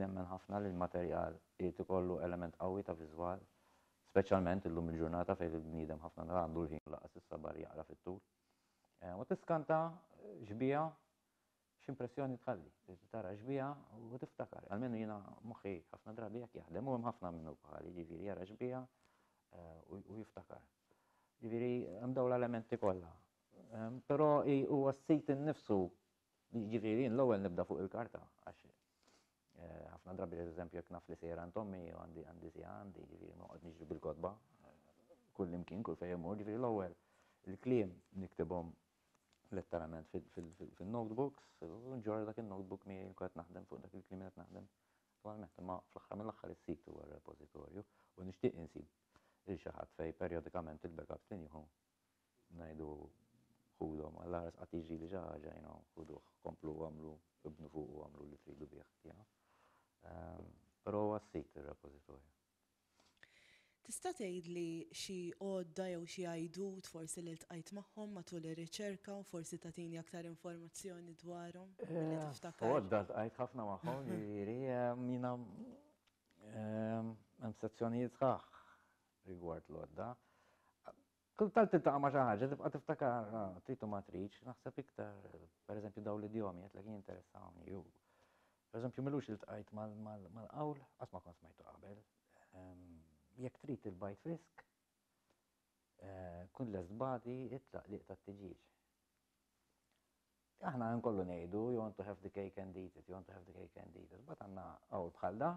nemmen ħafna li l-materjal irid ikollu element qawwi ta' viżwal, speċjalment illum il-ġurnata fejn il-bniedem ħafna drabi m'għandu l-ħin u lanqas is-sabar jaqra fit-tul, u tiskanta xbieha X'impressjoni tħalli li tara xbieha u tiftakar, almenu jiena moħħi ħafna drabi hekk jaħdem u hemm ħafna minnu bħali, jiġifieri jara xbieha u jiftakar. Jiġifieri hemm dawn l-elementi kollha. Però huwa s-sit innifsu, jiġifieri jien l-ewwel nibda fuq il-karta għax ħafna drabi pereżempju jekk naf li sejjer għand ommi jew għandi għandi sija għandi, jiġifieri ma noqgħod niġri bil-kotba kull imkien kull fejn imur, jiġifieri l-ewwel il-kliem niktibhom letteralment fin-notebooks, u ġorr dak in-notebook miegħi li qed naħdem fuq dak il-kliem li qed naħdem attwalment. Imma fl-aħħar mill-aħħar is-sit huwa r-repożitorju u nixtieq insib lil xi ħadd fejn perjodikament il-backups li nieħu ngħidu ħudhom għal ħares qatt jiġrili xi ħaġa, you know, ħuduh, komplu għamlu, ibnu fuq u għamlu li tridu bih, you know. Ehm, però huwa s-sit ir-repożitorju. Tista' tgħidli xi għodda jew xi għajdut forsi li ltqajt magħhom matul ir-riċerka u forsi tagħtini aktar informazzjoni dwarhom billi tiftakar? Għodda ltqajt ħafna magħhom, jiġifieri jiena hemm sezzjonijiet sħaħ rigward l-għodda. Kultant tiltaqa' ma' xi ħaġa tibqa' tiftakarha trid u ma tridx, naħseb iktar pereżempju dawn l-idjomi għedtlek jinteressawni u pereżempju m'ilux iltqajt mal-qawl, qatt ma kont smajtu qabel, jekk trid il-bajd frisk, kun lest badi itlaq liq tat-tiġieġ. Aħna nkollu ngħidu you want to have the cake and eat it, you want to have the cake and eat it, mbagħad għandna qawl bħal da,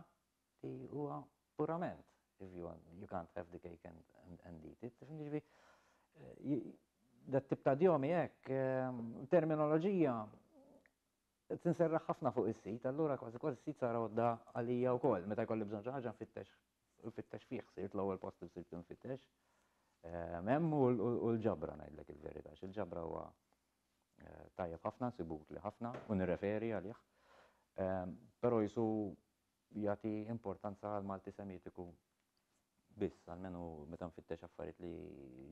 li huwa purament if you want, you can't have the cake and, and, and eat it. Ġivi, eh, dat tip ta' djomi hekk, eh, terminoloġija tinserraħ ħafna fuq is-sit, allura kważi kważi sit sara għodda għalija wkoll, meta jkolli bżonn xi ħaġa nfittex nfittex fih sirt l-ewwel post li sirt nfittex. Eh, hemm u l-ġabra ngħidlek il-verità, il-ġabra huwa eh, tajjeb ħafna, sibut li ħafna u nirreferi għalih. Ehm, però jisu jagħti importanza għall-Malti Semitiku biss, almenu meta nfittex affarijiet li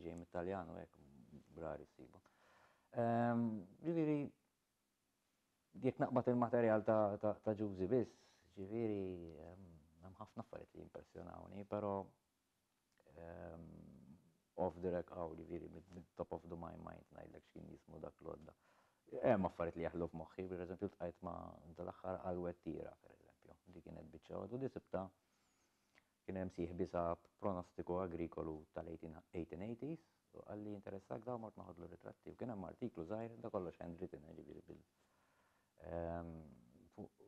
ġejjin mit-Taljan u hekk, rari ssibhom. Ġifieri, jekk naqbad il-materjal ta' Ġużi biss, ġifieri hemm ħafna affarijiet li jimpressjonawni, però Off the rec għaw li viri, top of the my mind najdlek xkien jismu dak l-odda. Hemm affarijiet li jaħlu f'moħħi, per eżempju tqajt ma' dal-aħħar għal wettira, per eżempju, li kienet biċċa għodu li sibta kien hemm sieħbi sa pronostiku agrikolu tal-1880s u għalli interessak daw mort naħodlu ritratti u kien hemm artiklu żgħir da kollox handwritten ġifieri bil.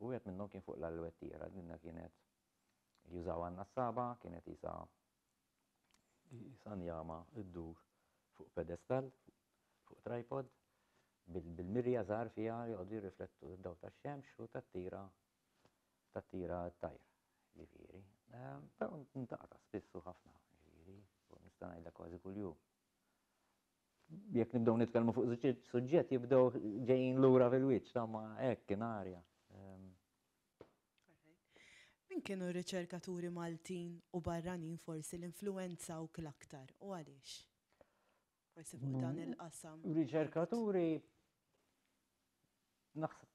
U għet minnhom kien fuq l-alwettira, dinna kienet li jużaw għandna s-saba' kienet qisha qisha njama ddur fuq pedestall, fuq tripod, bil-mirja żgħar fiha joqogħdu jirriflettu d-dawl tax-xemx u tat-tira tat-tira t-tajr, ġifieri. Però ntaqta' spiss u ħafna, ġifieri, u nista' ngħidlek kważi kuljum. Jekk nibdew nitkellmu fuq suġġett jibdew ġejjin lura fil-wiċċ, tama hekk kien arja. Min kienu r-riċerkaturi Maltin u barranin forsi li influwenzawk l-aktar, u għaliex? Forsi fuq dan il-qasam. Riċerkaturi, naħseb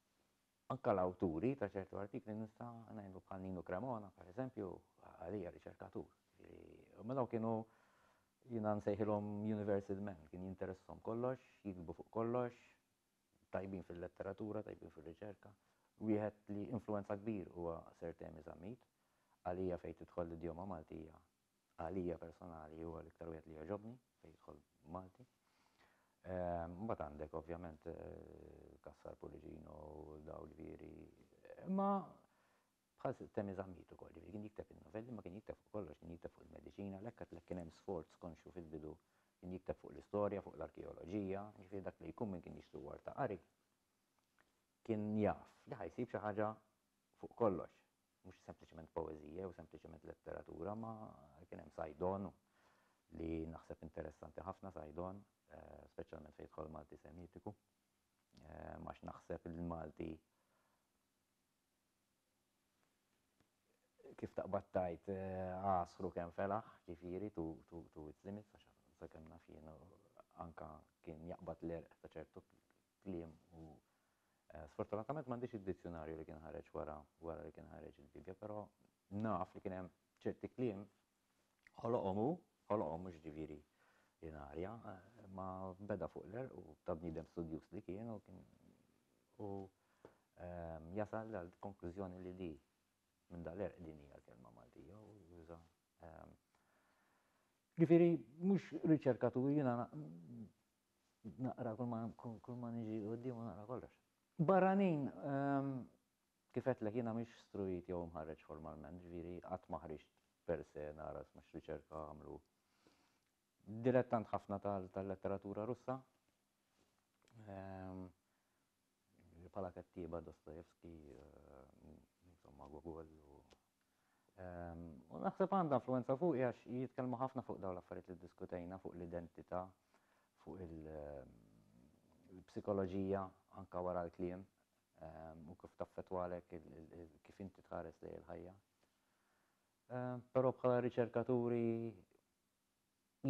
anke l-awturi ta' ċertu artikli nista' ngħidu bħal Nino Cremona, pereżempju, għalija riċerkatur. Imma dawn kienu jiena nsejħilhom universal men, kien jinteresshom kollox, jiktbu fuq kollox, tajbin fil-letteratura, tajbin fir-riċerka, wieħed li influwenza kbir huwa Sir Temi Zammit, għalija fejn tidħol l-idjoma Maltija, għalija personali huwa l-iktar wieħed li jogħġobni fejn jidħol Malti. Mbagħad għandek ovvjament Kassar Puligino u dawl viri. Ma Bħal Temmy Zammit ukoll, jiġifieri kien jikteb in-novelli imma kien jikteb fuq kollox, kien jikteb fuq il-mediċina, għalhekk għedtlek kien hemm sforz konxju fil-bidu, kien jikteb fuq l-istorja, fuq l-arkeoloġija, jiġifieri dak li jkun min kien jixtri ward ta' qari kien jaf li ħa jsib xi ħaġa fuq kollox, mhux sempliċement poeżija jew sempliċement letteratura ma kien hemm Saidon li naħseb interessanti ħafna Saidon, speċjalment fejn jidħol Malti Semitiku, għax naħseb li l-Malti Kif taqbad tgħid għasru kemm felaħ, ġifieri to to its limits għax sakemm naf jien anka kien jaqbad l-għerq ta' ċertu kliem u sfortunatament m'għandix id-dizzjunarju li kien ħareġ wara wara li kien ħareġ il-Bibbja, però naf li kien hemm ċerti kliem Ħoloqhom hu, ħoloqhom mhux ġifieri l-arja, ma beda fuq l-erq u ta' bniedem studjuż li kien u kien u ehm, jasal għal konklużjoni li di minn dal-erq din hija kelma Maltija u juża. Ehm, ġifieri mhux riċerkatur jiena naqra kull ma niġi qudiem u naqra kollox. Barranin ehm, Kif għedtlek jiena mhix struit jew imħarreġ formalment, ġifieri qatt ma ħriġt per se nara sma x'riċerka għamlu. Dilettant ħafna tal-letteratura Russa. Bħala kettieba Dostoevsky, insomma Gogol u u naħseb għandha influenza fuq għax jitkellmu ħafna fuq dawn l-affarijiet li ddiskutejna fuq l-identità, fuq il-psikoloġija anka wara l-kliem u kif taffettwalek kif inti tħares lejn il-ħajja. Però bħala riċerkaturi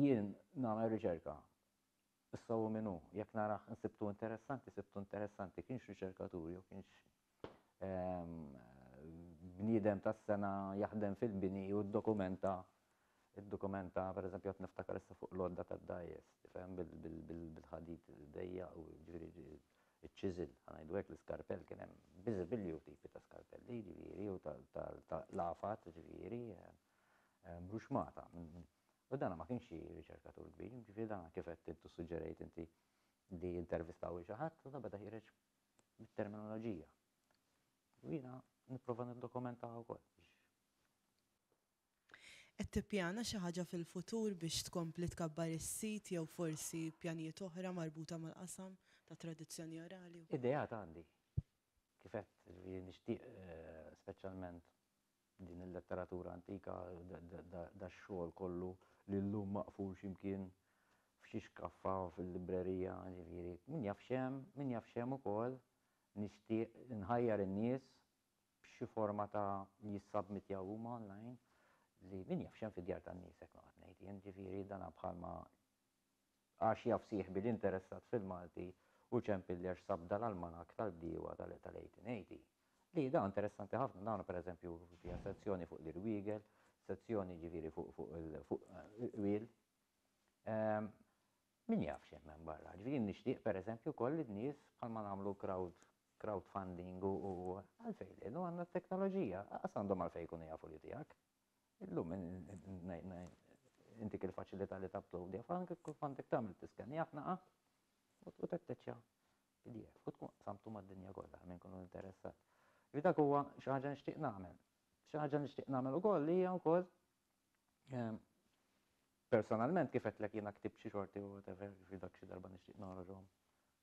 jien nagħmel riċerka. Issa u minnu, jekk narax nsibtu interessanti, sibtu interessanti, kienx riċerkatur jew kienx ehm, bniedem tas-sena jaħdem fil-bini u dokumenta iddokumenta, per eżempju qed niftakar issa fuq l-għodda tad-dajjes, tifhem, bil-ħadid dejjaq u jiġifieri ċ-chisel, ħa ngħidu hekk, l-iskarpell, kien hemm biżibilli u tipi ta' skarpelli, jiġifieri, u ta' lafat, jiġifieri, bruxmata. U dan ma kienx xi riċerkatur kbir, jiġifieri dan kif qed intu suġġerejt inti li intervistaw lil xi ħadd u dan beda jħireġ bit-terminoloġija. U jiena nipprova niddokumentaha wkoll biex. Qed tippjana xi ħaġa fil-futur biex tkompli tkabbar is-sit jew forsi pjanijiet oħra marbuta mal-qasam tat-tradizzjoni orali? Ideat għandi. Kif għedt, jiġifieri nixtieq speċjalment din il-letteratura antika, dax-xogħol kollu li llum maqful xi mkien f'xi xkaffa fil-librerija, jiġifieri min jaf x'hemm, min jaf x'hemm ukoll, nixtieq inħajjar in-nies b'xi forma ta' jissubmittjaw huma online li min jaf x'hemm fid-djar tan-nies hekk noqgħod ngħid jien, ġifieri dana bħalma għax jaf sieħbi li interessat fil-Malti u ċemp illi għax sab dal-almanak tal-bdiewa tal-1880. Li dan interessanti ħafna, dan pereżempju fiha sezzjoni fuq l-irwiegel, sezzjoni ġifieri fuq fuq il-qwiel. Min jaf x'hemm hemm barra. Ġifieri jien nixtieq pereżempju wkoll li n-nies bħalma nagħmlu crowd crowdfunding u u għalfejn le, illum għandna t-teknoloġija, lanqas għandhom għalfejn jkunu jafu li tiegħek. Illum intik il-faċilità li tapplowdja f'għandek u għandek tagħmel tiskenjah naqgħa u tatteċċja PDF u tkun qsamtu mad-dinja kollha min ikunu interessat. Dak huwa xi ħaġa nixtieq nagħmel. Xi ħaġa nixtieq nagħmel ukoll hija wkoll Personalment kif għedtlek jiena ktibt xi xorti u whatever, jiġifieri dak xi darba nixtieq noħroġhom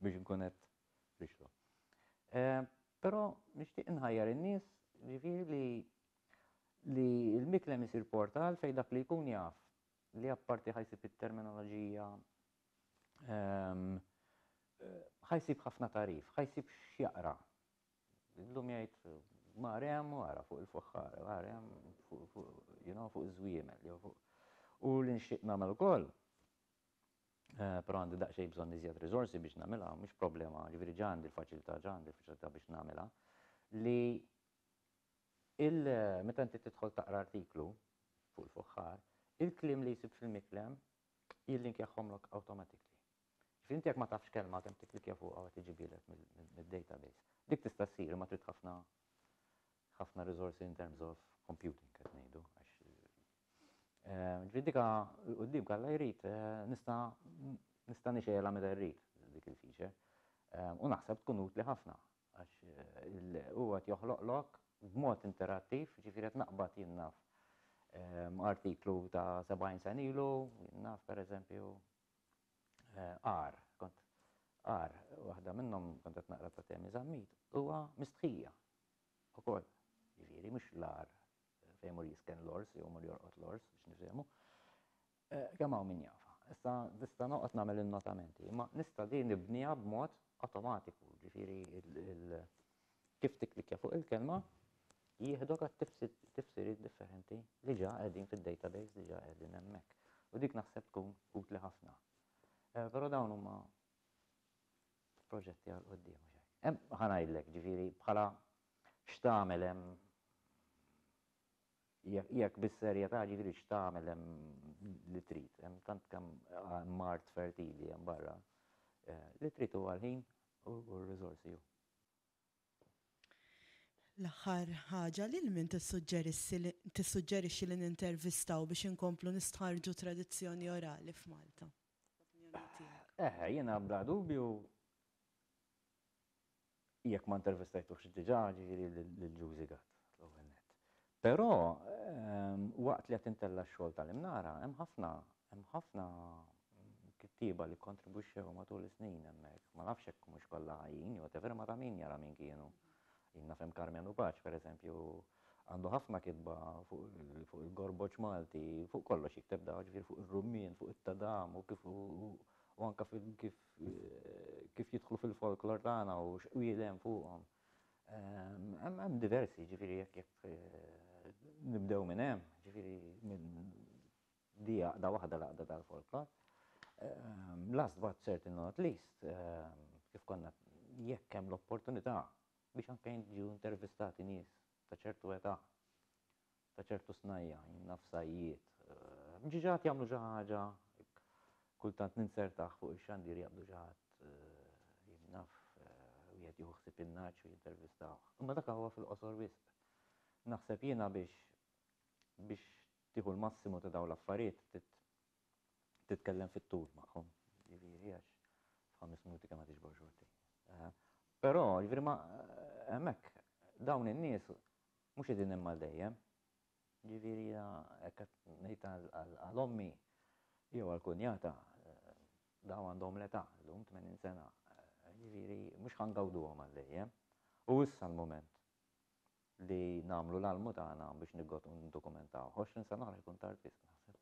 biex inkun qed rixlu. Però nixtieq inħajjar in-nies jiġifieri li li l-miklem isir portal fejn dak li jkun jaf li apparti ħajsib it-terminoloġija ħajsib ħafna tagħrif, ħajsib x'jaqra. Illum jgħid marem u ara fuq il-foħħar, marem fuq iż-żwiemel, jew fuq. U li nixtieq nagħmel ukoll, eh, però għandi daqsxejn bżonn iżjed riżorsi biex nagħmilha, mhux problema, ġifieri ġa għandi l-faċilità, ġa għandi l-faċilità biex nagħmilha, li il meta inti tidħol taqra artiklu fuq il-foħħar, il-kliem li jsib fil-miklem jillinkjahomlok automatically. Ġifieri inti jekk ma tafx kelma kemm tikklikkja fuqha u qed iġibilek mid-database. Dik tista' ssir imma trid ħafna ħafna riżorsi in terms of computing qed ngħidu għax ġifieri dika l-quddiemk Alla jrid nista' nista' nixgħelha meta rrid dik il-feature. U naħseb tkun utli ħafna għax huwa qed joħloqlok b'mod interattiv, ġifieri qed naqbad jien naf artiklu ta' 70 sena ilu, jien naf pereżempju għar, kont għar, waħda minnhom kont qed naqra ta' Temi Zammit, huwa mistħija ukoll. Jiġifieri mhux l-għar fejn mur jisken l-ors jew mur jorqod l-ors biex nifhmu. Eh, kemm hawn min jafa. Issa nista' noqgħod nagħmel in-notamenti, imma nista' din nibniha b'mod automatiku, ġifieri Kif tikklikkja fuq il-kelma, jieħdok għat-tifsiriet differenti li ġa qegħdin fid-database li ġa qegħdin hemmhekk. U dik naħseb tkun utli ħafna. Però dawn huma proġetti għal quddiem mhux hekk. Ħa ngħidlek, ġifieri bħala x'tagħmel hemm jekk bis-serjetà ġifieri x'tagħmel hemm li trid. Hemm tant kemm mart fertili hemm barra li trid huwa l-ħin u r-riżorsi hu. L-aħħar ħaġa, lil min tissuġġerixxi li nintervistaw biex inkomplu nistħarrġu tradizzjoni orali f'Malta? L-opinjoni tiegħek. Eħe, jiena bla dubju jekk ma intervistajtuhx diġà, jiġifieri lil Ġużi Gatt, l-ewwel nett. Però waqt li qed intella' x-xogħol tal-imnara, hemm ħafna, hemm ħafna kittieba li kkontribwixxew matul is-snin hemmhekk. Ma nafx jekk humiex kollha ħajjin jew whatever, imma ta' min jara min kienu. Jien naf hemm Karmenu Baċ, per eżempju, għandu ħafna kitba fuq il-Gorboġ Malti, fuq kollox jikteb daw, ġifieri fuq ir-rummien, fuq it-tadam u kif u anke kif kif jidħlu fil-folklor tagħna u x'qwiel hemm fuqhom. Hemm diversi, ġifieri jekk jekk eh, nibdew minn hemm, ġifieri minn di għaqda waħda l-għaqda tal-folklor. Ehm, last but certain not least, ehm, kif konna jekk hemm l-opportunità biex anke ġew intervistati nies ta' ċertu età ta' ċertu snajja' jien naf sajjied mġiġat jagħmlu xi ħaġa kultant ninzertah fuq ix-xandir jaqbdu xi ħadd jien naf wieħed jieħu ħsieb in-nagħaġ u jintervistawh. Imma dak ahuwa fil-qosor wisq. Naħseb jiena biex biex tieħu l-massimu ta' dawn l-affarijiet trid titkellem fit-tul magħhom jiġifieri għax f'ħames minuti kemm ħa tiġbor xorti. Però jiġifieri ma hemmhekk dawn in-nies Mhux qegħdin hemm għal dejjem. Jiġifieri jiena hekk qed ngħid għal ommi jew għal kunjata, dawn għandhom l-età llum, 80 sena, jiġifieri mhux ħa ngawduhom għal dejjem. U issa l-mument li nagħmlu l-almu tagħna biex niggodu u niddokumentaw. Għoxrin sena oħra jkun tard wisq naħseb.